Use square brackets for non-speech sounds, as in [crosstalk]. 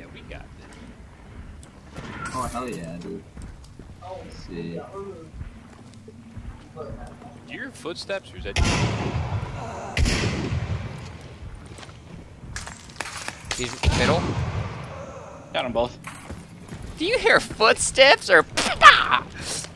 Yeah, we got this. Oh hell yeah, dude. Let's see. Your footsteps, or is that? He's middle. Got them both. Do you hear footsteps or? [laughs]